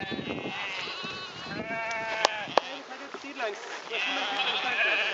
حاجات كتير لاين بس ما